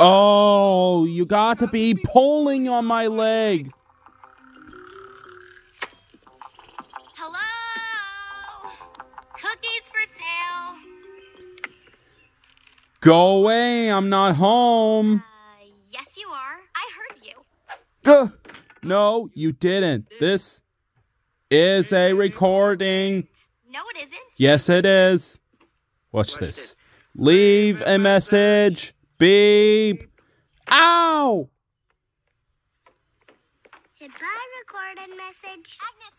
Oh, you got to be pulling on my leg. Hello? Cookies for sale. Go away, I'm not home. Uh, yes, you are. I heard you. Ugh. No, you didn't. This is a recording. No, it isn't. Yes, it is. Watch this. Leave a message. Beep. Ow! Goodbye, recorded message. Agnes,